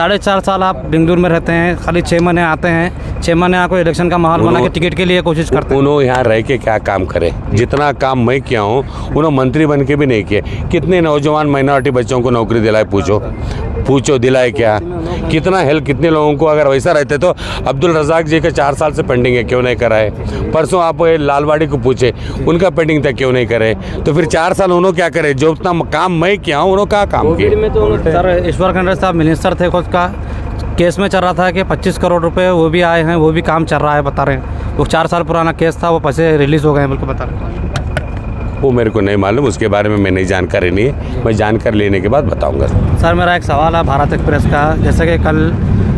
साढ़े चार साल आप बेंगलुरु में रहते हैं खाली छः महीने आते हैं। छः महीने आपको इलेक्शन का माहौल बना के टिकट के लिए कोशिश करते हैं। उन्होंने यहाँ रह के क्या काम करे? जितना काम मैं किया हूँ उन्होंने मंत्री बन के भी नहीं किए। कितने नौजवान माइनॉरिटी बच्चों को नौकरी दिलाए पूछो। पूछो दिलाए क्या? कितना हेल्प कितने लोगों को अगर वैसा रहते तो अब्दुल रजाक जी के चार साल से पेंडिंग है क्यों नहीं कराए? परसों आप लालवाड़ी को पूछे उनका पेंडिंग था क्यों नहीं करे? तो फिर चार साल उन्होंने क्या करे? जो उतना काम मैं किया हूँ उन्होंने क्या काम किया तो सर ईश्वर खंडर साहब मिनिस्टर थे खुद का। केस में चल रहा था कि 25 करोड़ रुपए वो भी आए हैं वो भी काम चल रहा है बता रहे हैं। वो चार साल पुराना केस था वो पैसे रिलीज़ हो गए हैं बिल्कुल बता रहे हैं। वो मेरे को नहीं मालूम उसके बारे में मैं नहीं जानकारी नहीं है मैं जानकारी लेने के बाद बताऊँगा। सर मेरा एक सवाल है भारत एक्सप्रेस का। जैसे कि कल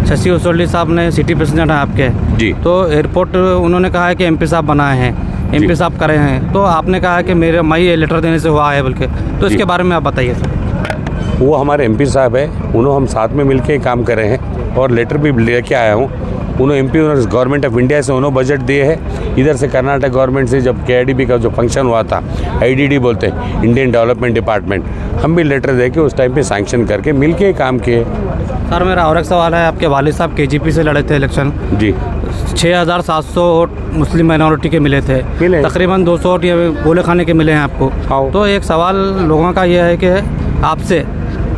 शशि उसोली साहब ने सिटी प्रेसिडेंट हैं आपके। जी। तो एयरपोर्ट उन्होंने कहा है कि एमपी साहब बनाए हैं एमपी। साहब करे हैं। तो आपने कहा है कि मेरे मई ये लेटर देने से हुआ है बल्कि। तो इसके बारे में आप बताइए सर। वो हमारे एमपी साहब है उन्होंने हम साथ में मिलके काम करे हैं। और लेटर भी लेके आया हूँ। उन्होंने एमपी गवर्नमेंट ऑफ़ इंडिया से उन्होंने बजट दिए है। इधर से कर्नाटक गवर्नमेंट से जब के का जो फ़ंक्शन हुआ था आईडीडी बोलते हैं इंडियन डेवलपमेंट डिपार्टमेंट हम भी लेटर दे के उस टाइम पे सैंक्शन करके मिल के काम किए। सर मेरा और एक सवाल है आपके वालिद साहब के से लड़े थे इलेक्शन जी। छः हज़ार सात सौ वोट मुस्लिम माइनॉरिटी के मिले थे। मिले। तकरीबन दो सौ वोट ये गोले खाने के मिले हैं आपको। हाँ। तो एक सवाल लोगों का ये है कि आपसे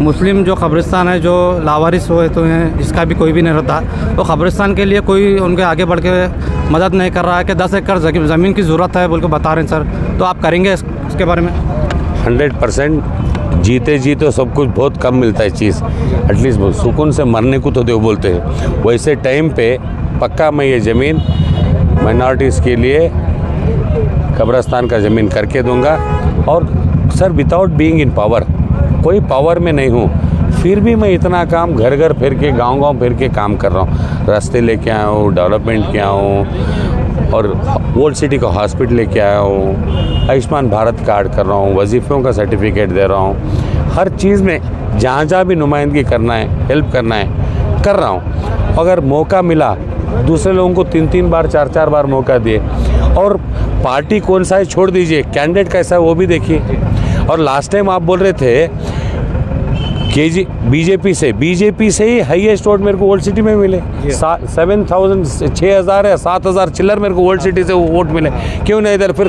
मुस्लिम जो कब्रिस्तान है, जो लावारिस हुए तो हैं जिसका भी कोई भी नहीं रहता। वो तो कब्रिस्तान के लिए कोई उनके आगे बढ़ के मदद नहीं कर रहा है कि दस एकड़ ज़मीन की ज़रूरत है, बोल के बता रहे हैं, सर। तो आप करेंगे इसके बारे में? हंड्रेड परसेंट जीते जी तो सब कुछ बहुत कम मिलता है चीज़। एटलीस्ट सुकून से मरने को तो दो बोलते हैं। वैसे टाइम पे पक्का मैं ये ज़मीन माइनॉरिटीज़ के लिए कब्रस्तान का ज़मीन करके दूँगा। और, sir without being in power कोई पावर में नहीं हूँ। फिर भी मैं इतना काम घर घर फिर के गाँव गाँव फिर के काम कर रहा हूँ। रास्ते लेके आया हूँ डेवलपमेंट किया हूँ और ओल्ड सिटी का हॉस्पिटल लेके आया हूँ। आयुष्मान भारत कार्ड कर रहा हूँ, वजीफ़ों का सर्टिफिकेट दे रहा हूँ। हर चीज़ में जहाँ जहाँ भी नुमाइंदगी करना है हेल्प करना है, कर रहा हूँ। अगर मौका मिला, दूसरे लोगों को तीन तीन बार चार चार बार मौका दिए और पार्टी कौन सा है छोड़ दीजिए कैंडिडेट कैसा है वो भी देखिए। और लास्ट टाइम आप बोल रहे थे के जी बीजेपी से बीजेपी से ही हाईएस्ट वोट मेरे को ओल्ड सिटी में मिले। सेवन थाउज़ेंड छः हज़ार या सात हज़ार चिल्लर मेरे को ओल्ड सिटी से वोट मिले। क्यों नहीं इधर फिर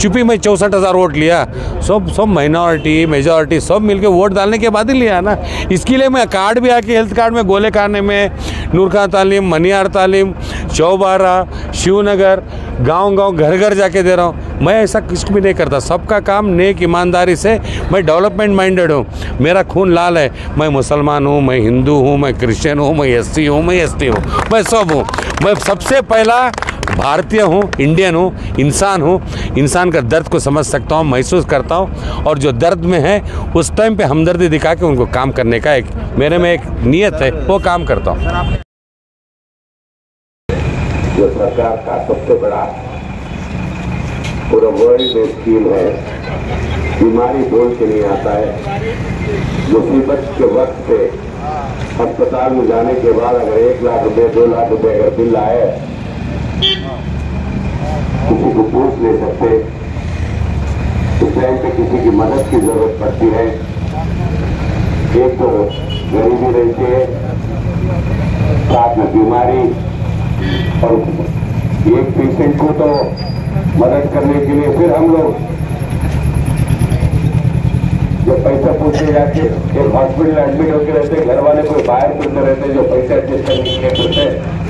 चुपी में चौंसठ हज़ार वोट लिया। सब सब माइनॉरिटी मेजॉरिटी सब मिलके वोट डालने के बाद ही लिया ना। इसके लिए मैं कार्ड भी आके हेल्थ कार्ड में गोले खाने में नूर खां तालीम मनियार तालीम चौबारा शिवनगर गाँव गाँव घर घर जाके दे रहा हूँ। मैं ऐसा कुछ भी नहीं करता। सबका काम नेक ईमानदारी से मैं डेवलपमेंट माइंडेड हूँ। मेरा खून लाल है। मैं मुसलमान हूँ, मैं हिंदू हूँ, मैं क्रिश्चियन हूँ, मैं एस हूँ, मैं एस हूँ। मैं सब हूँ। मैं सबसे पहला भारतीय हूँ इंडियन हूँ, इंसान हूँ। इंसान का दर्द को समझ सकता हूँ, महसूस करता हूँ। और जो दर्द में है, उस टाइम पे हमदर्दी दिखा के उनको काम करने का एक, मेरे में एक नियत है, वो काम करता हूँ। जो सरकार का सबसे बड़ा पूरा वर्ल्ड में स्कीम है, बीमारी बोल के नहीं आता है। मुसीबत के वक्त पे अस्पताल में जाने के बाद अगर एक लाख रुपए, दो लाख रुपए अगर बिल आए, किसी को पूछ नहीं सकते। उस टाइम पे किसी की मदद की ज़रूरत पड़ती है। एक तो गरीबी रहती है, साथ में बीमारी और एक पेशेंट को तो मदद करने के लिए फिर हम लोग जब पैसा पूछते जाके एक हॉस्पिटल एडमिट होकर रहते घर वाले कोई बाहर फिरते रहते जो पैसा एडजस्ट करने के लिए फिरते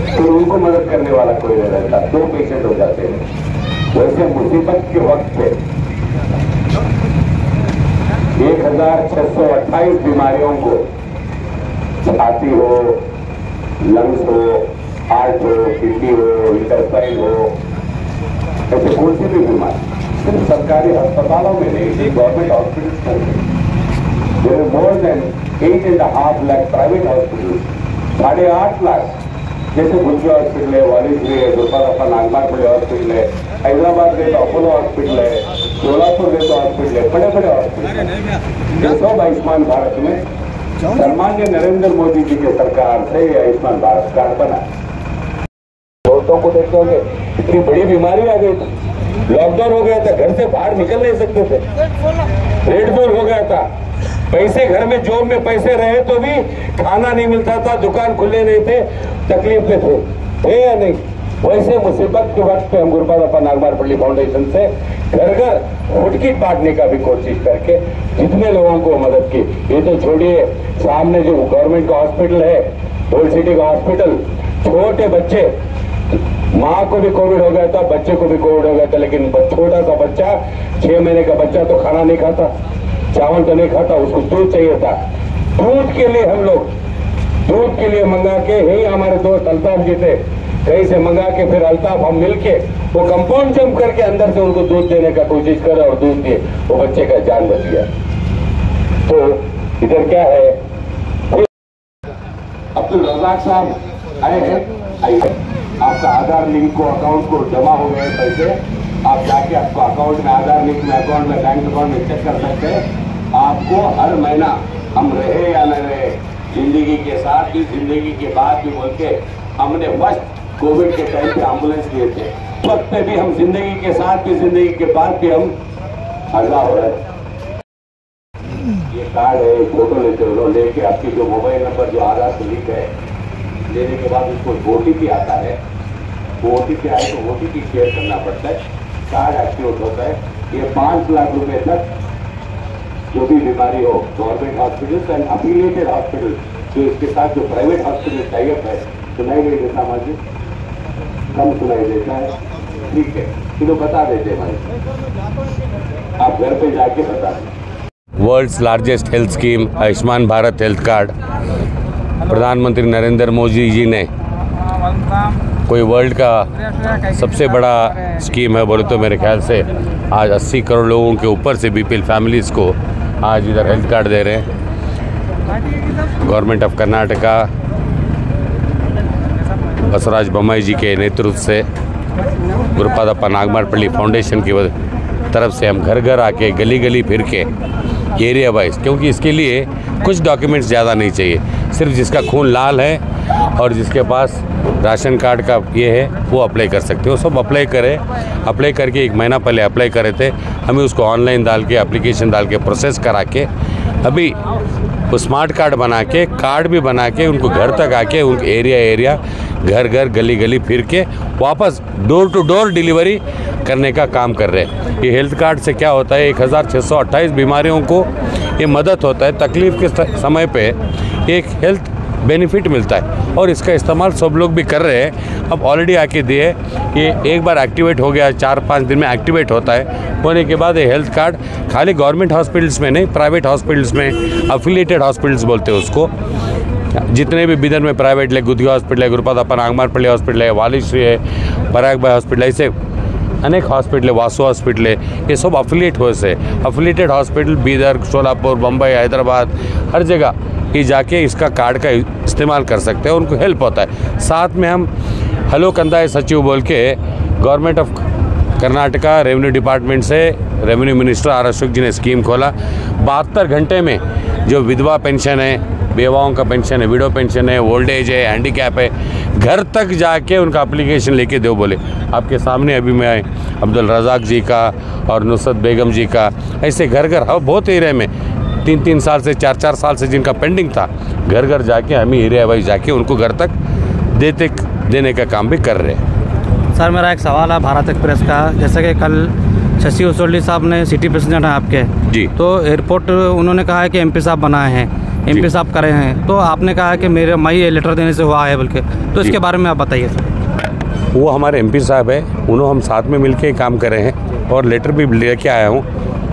फिर उनको मदद करने वाला कोई नहीं रहता, दो पेशेंट हो जाते हैं। वैसे मुसीबत के वक्त पे एक हज़ार छह सौ अट्ठाईस बीमारियों को छाती हो, लंग्स हो हार्ट हो किडनी हो इंटेस्टाइन हो ऐसे कौन सी भी बीमारी। सिर्फ़ सरकारी अस्पतालों में नहीं गवर्नमेंट हॉस्पिटल्स में there more than eight and half lakh private hospital साढ़े आठ लाख। जैसे गुलजी हॉस्पिटल है वालीश्री है दुर्गापा नागमारपल्ली हॉस्पिटल है हैदराबाद में तो अपोलो हॉस्पिटल है सोलापुर गए तो हॉस्पिटल है बड़े बड़े हॉस्पिटल है। ये सब आयुष्मान भारत में। सन्मान्य नरेंद्र मोदी जी के सरकार से ये आयुष्मान भारत कार्ड बना औरतों को देखते होंगे, इतनी बड़ी बीमारी आ गई थी। लॉकडाउन हो गया था, घर से बाहर निकल नहीं सकते थे। रेड जोन हो गया था। पैसे घर में जोब में पैसे रहे तो भी खाना नहीं मिलता था, दुकान खुले नहीं थे, तकलीफ़ में थे। थे या नहीं? वैसे मुसीबत के वक्त पे हम गुरुपाद अपा नागमारपल्ली फाउंडेशन से घर घर फुटकिट बांटने का भी कोशिश करके जितने लोगों को मदद की। ये तो छोड़िए, सामने जो गवर्नमेंट का हॉस्पिटल है ओल्ड सिटी का हॉस्पिटल छोटे बच्चे माँ को भी कोविड हो गया था, बच्चे को भी कोविड हो गया था, लेकिन छोटा सा बच्चा, छह महीने का बच्चा तो खाना नहीं खाता, चावल तो नहीं खाता, उसको दूध चाहिए था। दूध के लिए हम लोग, दूध के लिए मंगा के यही हमारे दोस्त अल्ताफ जी थे, कहीं से मंगा के फिर अल्ताफ हम मिलके, वो कंपाउंड जंप करके अंदर से उनको दूध देने का कोशिश करे और दूध दिए, वो बच्चे का जान बच गया। तो इधर क्या है? अब्दुल रजाक साहब आए हैं, आइए। आपका आधार लिंक को अकाउंट को जमा हो गए पैसे, आप जाके आपको अकाउंट में आधार लिंक में अकाउंट में बैंक अकाउंट में चेक कर सकते हैं। आपको हर महीना हम रहे या न रहे, ज़िंदगी के साथ भी, ज़िंदगी के बाद भी बोल के हमने फ़र्स्ट कोविड के टाइम पे एंबुलेंस लिए थे। वक्त पे भी हम ज़िंदगी के साथ भी, ज़िंदगी के बाद भी हम आगा हो रहे हैं ये कार्ड है फ़ोटो लेते हो लेके आपकी जो मोबाइल नंबर जो आधार से लिंक है, लेने के बाद उसको ओ आता है। वो ओ आए तो ओ शेयर करना पड़ता है। कार्ड एक्टिवेट होता है। ये पाँच लाख रुपए तक जो भी बीमारी हो, government hospital and affiliated hospital जो इसके साथ जो प्राइवेट हॉस्पिटल टाइप है, सुनाई नहीं देता मुझे कम सुनाई देता है। ठीक है चलो बता देते भाई। आप घर पे जाके बता दें। World's largest health scheme Ayushman Bharat health card प्रधानमंत्री नरेंद्र मोदी जी ने कोई वर्ल्ड का सबसे बड़ा स्कीम है बोले तो मेरे ख्याल से आज 80 करोड़ लोगों के ऊपर से बीपीएल फैमिलीज़ को आज इधर हेल्थ कार्ड दे रहे हैं। गवर्नमेंट ऑफ़ कर्नाटका बसवराज बोम्मई जी के नेतृत्व से गुरुपादप्पा नागमारपल्ली फाउंडेशन की तरफ़ से हम घर घर आके गली गली फिर के एरिया वाइज क्योंकि इसके लिए कुछ डॉक्यूमेंट्स ज़्यादा नहीं चाहिए। सिर्फ़ जिसका खून लाल है और जिसके पास राशन कार्ड का ये है, वो अप्लाई कर सकते हो। सब अप्लाई करें अप्लाई करके एक महीना पहले अप्लाई करे थे। हमें उसको ऑनलाइन डाल के एप्लीकेशन डाल के प्रोसेस करा के, अभी वो स्मार्ट कार्ड बना के कार्ड भी बना के, उनको घर तक आके, उन एरिया एरिया घर घर, गली गली फिर के वापस डोर टू डोर डिलीवरी करने का काम कर रहे हैं। ये हेल्थ कार्ड से क्या होता है, एक हज़ार छः सौ अट्ठाईस बीमारियों को ये मदद होता है। तकलीफ़ के समय पे एक हेल्थ बेनिफिट मिलता है। और इसका इस्तेमाल सब लोग भी कर रहे हैं। अब ऑलरेडी आके दिए, ये एक बार एक्टिवेट हो गया, चार पाँच दिन में एक्टिवेट होता है। होने के बाद ये हेल्थ कार्ड खाली गवर्नमेंट हॉस्पिटल्स में नहीं प्राइवेट हॉस्पिटल्स में अफिलेटेड हॉस्पिटल्स बोलते हैं उसको। जितने भी बिदर में प्राइवेट है गुदगी हॉस्पिटल है गुरुपादप्पा नागमारपल्ली हॉस्पिटल है वालीश्री है पराग भाई हॉस्पिटल ऐसे अनेक हॉस्पिटल है वासु हॉस्पिटल है ये सब अफिलिएट हो से। अफिलिएटेड हॉस्पिटल बीदर, सोलापुर, बम्बई, हैदराबाद, हर जगह। ये जाके इसका कार्ड का इस्तेमाल कर सकते हैं, उनको हेल्प होता है। साथ में हम, हलो कंदाय सचिव बोल के government of Karnataka revenue department से revenue minister R Ashok ji ने स्कीम खोला। बहत्तर घंटे में जो विधवा पेंशन है बेवाओं का पेंशन है विडो पेंशन है ओल्ड एज है हैंडीकैप है, घर तक जाके उनका एप्लीकेशन लेके दो बोले। आपके सामने अभी मैं अब्दुल रज़ाक जी का और नुसरत बेगम जी का, ऐसे घर घर हाँ बहुत एरिया में तीन तीन साल से चार चार साल से जिनका पेंडिंग था घर घर जाके हम ही एरिया वाइज जाके उनको घर तक देते देने का काम भी कर रहे हैं। सर मेरा एक सवाल है भारत एक्सप्रेस का। जैसे कि कल शशि उसोल्डी साहब ने सिटी प्रेसिडेंट हैं आपके। जी। तो एयरपोर्ट उन्होंने कहा है कि एमपी साहब बनाए हैं। एमपी साहब करे हैं। तो आपने कहा है कि मेरे मैं ये लेटर देने से हुआ है बल्कि। तो इसके बारे में आप बताइए सर। वो हमारे एमपी साहब है। उन्होंने हम साथ में मिलके काम करे हैं और लेटर भी लेके आया हूँ।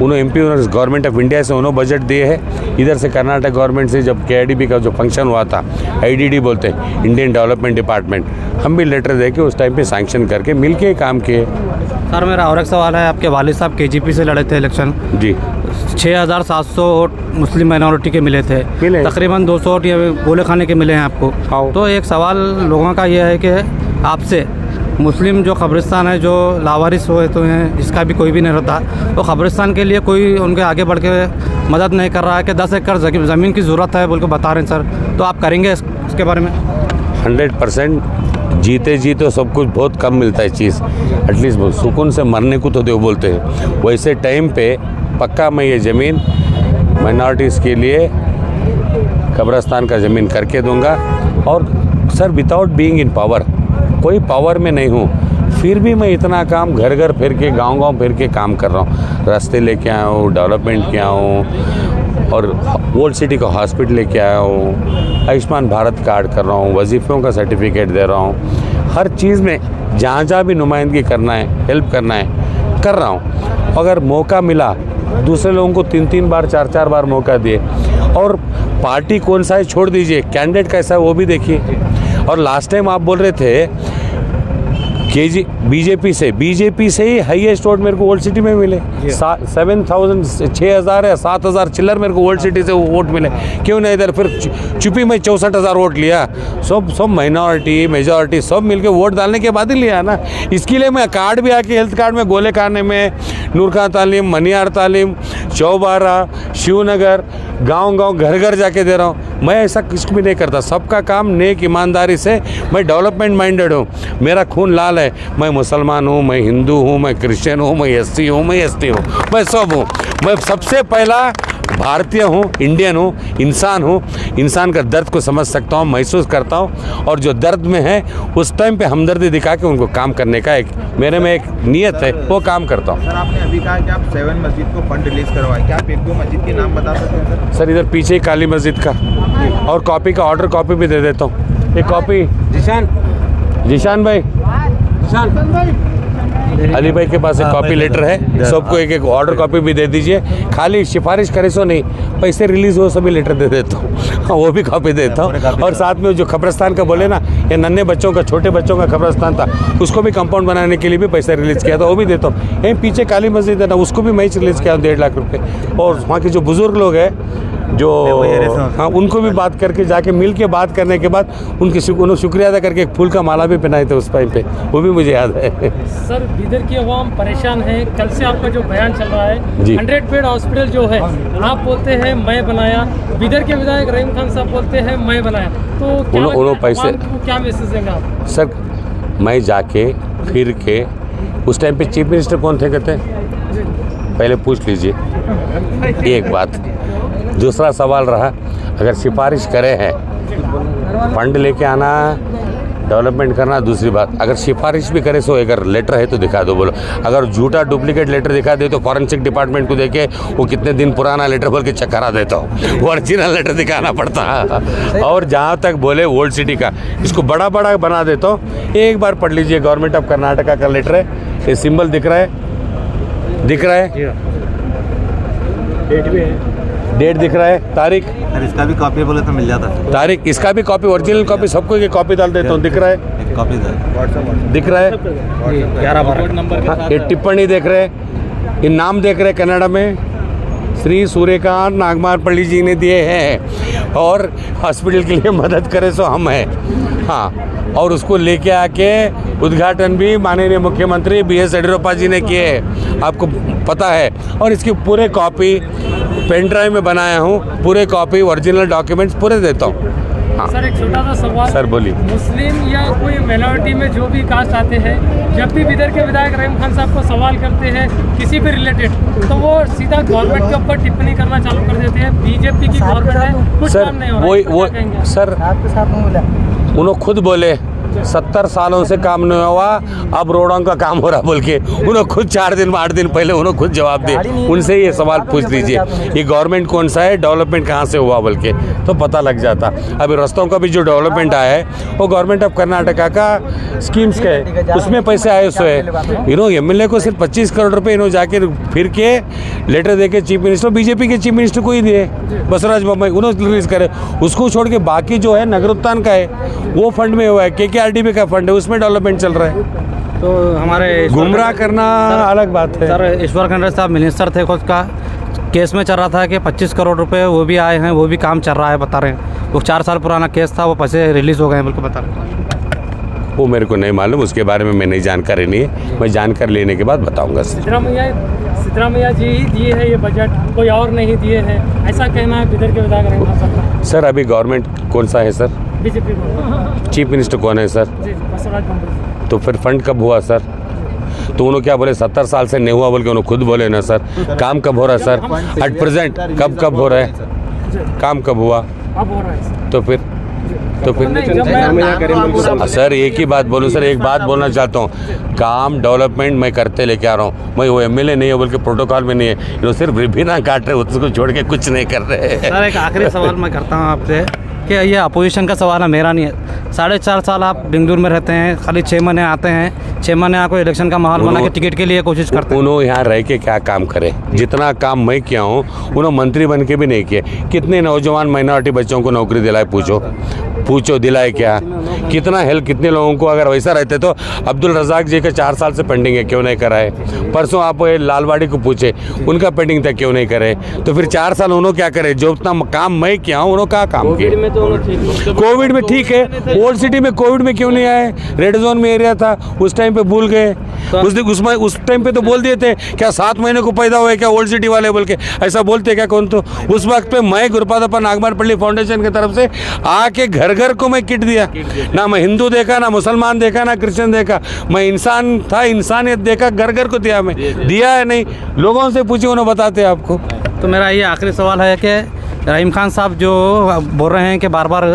उन्होंने M MP government of India से उन्होंने बजट दिए है। इधर से कर्नाटक गवर्नमेंट से जब के का जो फ़ंक्शन हुआ था आईडीडी बोलते हैं इंडियन डेवलपमेंट डिपार्टमेंट हम भी लेटर दे के उस टाइम पे सैंक्शन करके मिल के काम किए। सर मेरा और एक सवाल है आपके वालिद साहब के से लड़े थे इलेक्शन जी। छः हज़ार सात सौ वोट मुस्लिम माइनॉरिटी के मिले थे। मिले। तकरीबन दो सौ वोट ये गोले खाने के मिले हैं आपको। हाँ। तो एक सवाल लोगों का यह है कि आपसे मुस्लिम जो कब्रिस्तान है, जो लावारिस हुए तो हैं जिसका भी कोई भी नहीं रहता। वो कब्रिस्तान के लिए कोई उनके आगे बढ़ के मदद नहीं कर रहा है कि दस एकड़ ज़मीन की ज़रूरत है बोल के बता रहे हैं, सर। तो आप करेंगे इस- इसके बारे में? हंड्रेड परसेंट जीते जी तो सब कुछ बहुत कम मिलता है चीज़। एटलीस्ट सुकून से मरने को तो दो बोलते हैं। वैसे टाइम पे पक्का मैं ये ज़मीन माइनॉरिटीज़ के लिए कब्रस्तान का ज़मीन करके दूँगा। और sir without being in power कोई पावर में नहीं हूँ। फिर भी मैं इतना काम घर घर फिर के गाँव गाँव फिर के काम कर रहा हूँ। रास्ते लेके आया हूँ डेवलपमेंट किया हूँ और ओल्ड सिटी का हॉस्पिटल लेके आया हूँ। आयुष्मान भारत कार्ड कर रहा हूँ, वजीफ़ों का सर्टिफिकेट दे रहा हूँ। हर चीज़ में जहाँ जहाँ भी नुमाइंदगी करना है हेल्प करना है, कर रहा हूँ। अगर मौका मिला, दूसरे लोगों को तीन तीन बार चार चार बार मौका दिए और पार्टी कौन सा है छोड़ दीजिए कैंडिडेट कैसा है वो भी देखिए। और लास्ट टाइम आप बोल रहे थे के जी बीजेपी से बीजेपी से ही हाईएस्ट वोट मेरे को ओल्ड सिटी में मिले। सेवन थाउज़ेंड छः हज़ार या सात हज़ार चिल्लर मेरे को ओल्ड सिटी से वोट मिले। क्यों नहीं इधर फिर चुपी में चौंसठ हज़ार वोट लिया? सब सब माइनॉरिटी मेजॉरिटी सब मिलके वोट डालने के बाद ही लिया ना। इसके लिए मैं कार्ड भी आके हेल्थ कार्ड में गोले खाने में नूरखा तालीम मनियार तालीम चौबारा शिवनगर गाँव गाँव घर घर जाके दे रहा हूँ। मैं ऐसा कुछ भी नहीं करता। सबका काम नेक ईमानदारी से मैं डेवलपमेंट माइंडेड हूँ। मेरा खून लाल है। मैं मुसलमान हूँ, मैं हिंदू हूँ, मैं क्रिश्चियन हूँ, मैं एस सी हूँ, मैं एस हूँ। मैं सब हूँ। मैं सबसे पहला भारतीय हूँ इंडियन हूँ इंसान हूँ इंसान का दर्द को समझ सकता हूँ महसूस करता हूँ और जो दर्द में है उस टाइम पे हमदर्दी दिखा के उनको काम करने का एक मेरे में एक नीयत है वो काम करता हूँ। सर आपने अभी कहा कि आप सेवन मस्जिद को फंड रिलीज़ करवाए। क्या आप एक दो मस्जिद के नाम बता सकते हैं सर? सर इधर पीछे ही काली मस्जिद का। और कॉपी का ऑर्डर कॉपी भी दे देता हूँ। एक कॉपी जिशान। जीशान भाई। जिशान। अली भाई के पास एक कॉपी लेटर है सबको एक एक ऑर्डर कॉपी भी दे दीजिए। खाली सिफारिश करे सो नहीं पैसे रिलीज़ हो सभी लेटर दे देता हूँ। हाँ, वो भी कॉपी देता हूँ। और साथ में जो खबरस्तान का बोले ना ये नन्हे बच्चों का छोटे बच्चों का खबरस्तान था उसको भी कंपाउंड बनाने के लिए भी पैसा रिलीज़ किया था वो भी देता हूँ। यहीं पीछे काली मस्जिद है ना उसको भी मैं रिलीज़ किया हूँ डेढ़ लाख रुपये और वहाँ के जो बुज़ुर्ग लोग हैं जो हाँ उनको भी बात करके जाके मिल के बात करने के बाद उनके शुक- उन्होंने शुक्रिया अदा करके एक फूल का माला भी पहनाए थे उस टाइम पे वो भी मुझे याद है। सर इधर की आवाम परेशान है। कल से आपका जो बयान चल रहा है हंड्रेड बेड हॉस्पिटल जो है आप बोलते हैं मैं बनाया। बिदर के विधायक रहीम खान साहब बोलते हैं मैं बनाया। तो क्या उन्हों- लगता है उन्हों पैसे- क्या मैसेज देंगे आप? सर मैं जाके फिर के उस टाइम पे चीफ मिनिस्टर कौन थे कहते हैं? पहले पूछ लीजिए एक बात। दूसरा सवाल रहा, अगर सिफारिश करे हैं, फंड लेके आना, डेवलपमेंट करना, दूसरी बात, अगर सिफारिश भी करे, सो अगर लेटर है तो दिखा दो, बोलो। अगर झूठा डुप्लीकेट लेटर दिखा दे तो फॉरेंसिक डिपार्टमेंट को देके वो कितने दिन पुराना लेटर बोल के चेक करा देता हूँ। ओरिजिनल लेटर दिखाना पड़ता है। और जहाँ तक बोले ओल्ड सिटी का, इसको बड़ा बड़ा बना देता हूँ। एक बार पढ़ लीजिए, गवर्नमेंट ऑफ़ कर्नाटका का लेटर है। ये सिम्बल दिख रहा है। दिख रहा है। दिख रहा है तारीख। इसका भी कॉपी बोले तो मिल जाता। है तारीख इसका भी कॉपी ओरिजिनल कॉपी सबको एक कॉपी डाल देता हूँ दिख रहा है। कॉपी दिख रहा है। ग्यारह बारह। हाँ, ये टिप्पणी देख रहे हैं। ये नाम देख रहे हैं कन्नड़ा में। श्री सूर्यकांत नागमारपल्ली जी ने दिए हैं। और हॉस्पिटल के लिए मदद करे सो हम हैं। हाँ और उसको लेके आके उद्घाटन भी माननीय मुख्यमंत्री बी एस येडियुरप्पा जी ने किए हैं। आपको पता है। और इसकी पूरे कॉपी पेन ड्राइव में बनाया हूँ। पूरे कॉपी ओरिजिनल डॉक्यूमेंट्स पूरे देता हूँ। हाँ। सर एक छोटा सा सवाल। सर बोलिए। मुस्लिम या कोई माइनॉरिटी में जो भी कास्ट आते हैं जब भी बिदर के विधायक रहीम खान साहब को सवाल करते हैं किसी भी रिलेटेड तो वो सीधा गवर्नमेंट के ऊपर टिप्पणी करना चालू कर देते हैं। बीजेपी की गवर्नमेंट है कुछ सर काम नहीं हो रहा वो है, वो सर आपके साथ उन्होंने खुद बोले। सत्तर सालों से काम नहीं हुआ अब रोडों का काम हो रहा बोल के। उन्होंने खुद चार दिन आठ दिन पहले उन्होंने खुद जवाब दिए। उनसे ये सवाल पूछ लीजिए ये गवर्नमेंट कौन सा है डेवलपमेंट कहाँ से हुआ बोल के तो पता लग जाता। अभी रस्तों का भी जो डेवलपमेंट आया है वो गवर्नमेंट ऑफ़ कर्नाटका का स्कीम्स का है। उसमें पैसे आए सो है इन्हों एम को सिर्फ़ पच्चीस करोड़ रुपए इन्हों जाके फिर के लेटर दे के चीफ मिनिस्टर बीजेपी के चीफ मिनिस्टर को ही दिए। बसवराज बोम्मई उन्होंने रिलीज़ करे। उसको छोड़ के बाकी जो है नगरोत्थान का है वो फंड में हुआ है। के के का फंड है उसमें डेवलपमेंट चल रहा है। तो हमारे गुमराह करना अलग बात है। सर ईश्वर खंडे साहब मिनिस्टर थे खुद का। केस में चल रहा था कि 25 करोड़ रुपए वो भी आए हैं वो भी काम चल रहा है बता रहे हैं। वो चार साल पुराना केस था वो पैसे रिलीज़ हो गए हैं बिल्कुल बता रहे हैं। वो मेरे को नहीं मालूम उसके बारे में मैंने जानकारी नहीं है। मैं जानकारी लेने के बाद बताऊँगा सिद्धरामैया सिद्धरामैया जी ही दिए हैं ये बजट कोई और नहीं दिए हैं। ऐसा कहना है के विधायक सर अभी गवर्नमेंट कौन सा है सर? बीजेपी को। चीफ मिनिस्टर कौन है सर? तो फिर फंड कब हुआ सर? तो उन्होंने क्या बोले सत्तर साल से नहीं हुआ बोल के उन्होंने खुद बोले ना सर? काम कब हो रहा है सर? एट प्रेजेंट कब कब हो रहा है? काम कब हुआ? अब हो रहा है तो फिर? तो फिर? मैं सर एक ही बात बोलूँ सर एक बात बोलना चाहता हूँ। काम डेवलपमेंट मैं करते लेके आ रहा हूँ। मैं वो एमएलए नहीं है बोल के प्रोटोकॉल में नहीं है। लोग सिर्फ़ रिबिना काट रहे उसको छोड़ के कुछ नहीं कर रहे सर एक आखिरी सवाल मैं करता हूँ आपसे। कि ये अपोजिशन का सवाल है मेरा नहीं है। साढ़े चार साल आप बेंगलुरु में रहते हैं खाली छः महीने आते हैं छः महीने आपको इलेक्शन का माहौल बना के टिकट के लिए कोशिश करते हैं। उन्होंने यहाँ रह के क्या काम करे? जितना काम मैं किया हूँ उन्होंने मंत्री बन के भी नहीं किए। कितने नौजवान माइनॉरिटी बच्चों को नौकरी दिलाए पूछो। पूछो दिलाए क्या? कितना हेल्प कितने लोगों को अगर वैसा रहते तो अब्दुल रजाक जी का चार साल से पेंडिंग है क्यों नहीं कराए? परसों आप ये लालवाड़ी को पूछे उनका पेंडिंग था क्यों नहीं करे? तो फिर चार साल उन्होंने क्या करे? जो उतना काम मैं किया हूँ उन्होंने क्या काम किया? कोविड में ठीक है। ओल्ड सिटी में कोविड में क्यों नहीं आए? रेड जोन में एरिया था उस टाइम पे भूल गए। उस दिन उसमें उस टाइम पे तो बोल दिए थे क्या सात महीने को पैदा हुए क्या ओल्ड सिटी वाले? बोल के ऐसा बोलते क्या कौन तो? उस वक्त पे मैं गुरुपादप्पा नागमारपल्ली फाउंडेशन की तरफ़ से आके घर घर को मैं किट दिया। ना मैं हिंदू देखा ना मुसलमान देखा ना क्रिश्चियन देखा। मैं इंसान था इंसानियत देखा घर घर को दिया मैं। दिया है नहीं। लोगों से पूछे उन्हें बताते आपको। तो मेरा ये आखिरी सवाल है कि रहीम खान साहब जो बोल रहे हैं कि बार बार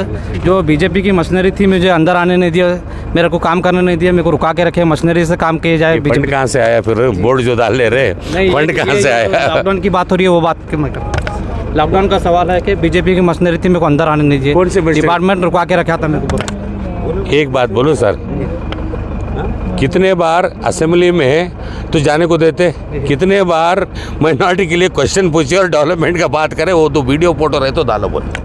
जो बीजेपी की मशीनरी थी मुझे अंदर आने नहीं दिया मेरे को काम करने नहीं दिया मेरे को रुका के रखे मशीनरी से काम किए जाए फंड बीजेपी कहाँ से आया फिर? बोर्ड जो डाल ले रहे फंड कहाँ से आया? लॉकडाउन की बात हो रही है वो बात? लॉकडाउन का सवाल है कि बीजेपी की मशीनरी थी मेरे को अंदर आने नहीं दिए। कौन सी मशीनरी? डिपार्टमेंट रुका के रखा था मेरे को। एक बात बोलो सर। कितने बार असेंबली में तो जाने को देते? कितने बार माइनॉरिटी के लिए क्वेश्चन पूछे और डेवलपमेंट का बात करें, वो तो वीडियो फ़ोटो रहे तो दालो बोलो।